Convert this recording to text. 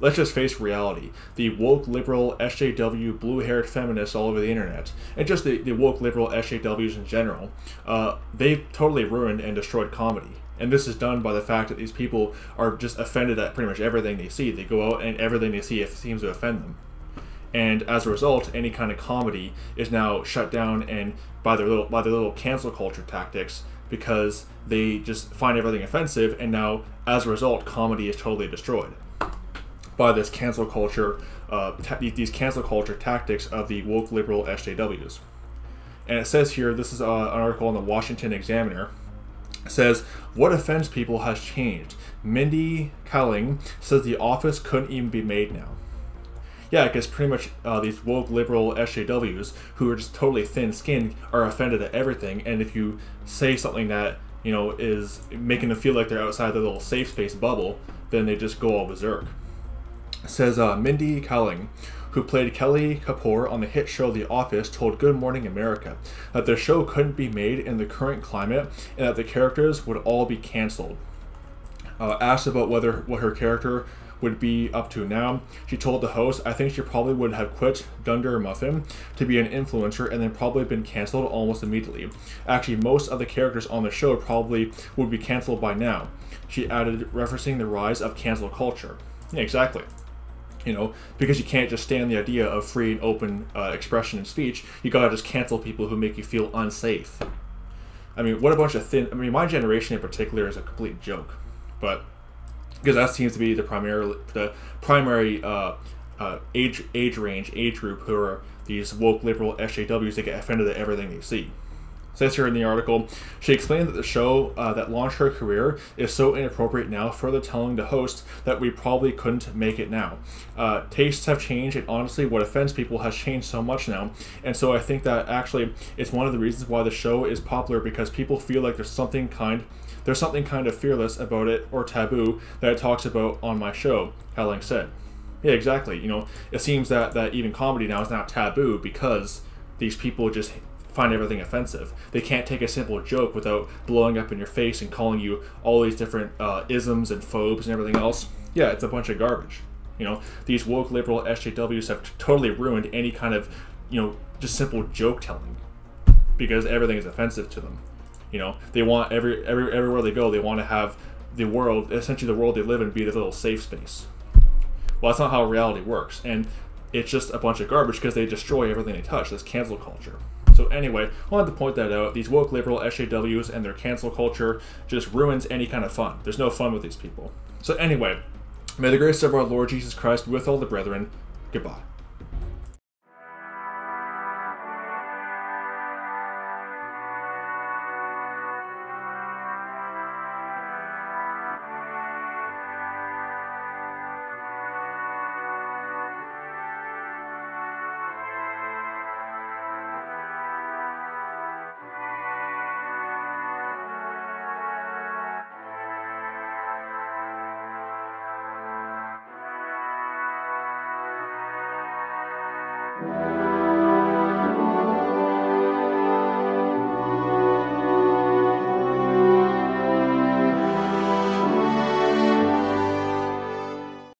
let's just face reality. The woke liberal SJW blue haired feminists all over the internet, and just the, the woke liberal SJWs in general, uh, they've totally ruined and destroyed comedy. And this is done by the fact that these people are just offended at pretty much everything they see. They go out and everything they see seems to offend them. And as a result, any kind of comedy is now shut down and by their little by their little cancel culture tactics because they just find everything offensive and now as a result comedy is totally destroyed by this cancel culture, uh, these cancel culture tactics of the woke liberal SJWs. And it says here, this is uh, an article in the Washington Examiner. It says, What offends people has changed. Mindy Kaling says the office couldn't even be made now. Yeah, because pretty much uh, these woke liberal SJWs who are just totally thin skinned are offended at everything. And if you say something that, you know, is making them feel like they're outside their little safe space bubble, then they just go all berserk says uh, Mindy Kaling, who played Kelly Kapoor on the hit show The Office, told Good Morning America that the show couldn't be made in the current climate and that the characters would all be canceled. Uh, asked about whether what her character would be up to now, she told the host, I think she probably would have quit Dunder Mifflin to be an influencer and then probably been canceled almost immediately. Actually, most of the characters on the show probably would be canceled by now. She added, referencing the rise of cancel culture. Yeah, exactly you know, because you can't just stand the idea of free and open uh, expression and speech. You gotta just cancel people who make you feel unsafe. I mean, what a bunch of thin. I mean, my generation in particular is a complete joke, but because that seems to be the primary the primary uh, uh, age age range age group who are these woke liberal SJWs that get offended at everything they see says here in the article, she explained that the show uh, that launched her career is so inappropriate now, further telling the host that we probably couldn't make it now. Uh, tastes have changed, and honestly, what offends people has changed so much now. And so I think that actually it's one of the reasons why the show is popular because people feel like there's something kind there's something kind of fearless about it or taboo that it talks about on my show, Kaling said. Yeah, exactly. You know, it seems that, that even comedy now is now taboo because these people just find everything offensive. They can't take a simple joke without blowing up in your face and calling you all these different uh, isms and phobes and everything else. Yeah, it's a bunch of garbage. You know, these woke liberal SJWs have totally ruined any kind of, you know, just simple joke telling because everything is offensive to them. You know, they want every every everywhere they go, they want to have the world, essentially the world they live in, be the little safe space. Well, that's not how reality works, and it's just a bunch of garbage because they destroy everything they touch. This cancel culture. So anyway, I wanted to point that out. These woke liberal SJWs and their cancel culture just ruins any kind of fun. There's no fun with these people. So anyway, may the grace of our Lord Jesus Christ with all the brethren. Goodbye.